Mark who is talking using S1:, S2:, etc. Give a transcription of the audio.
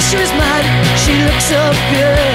S1: she was mad. She looks so good.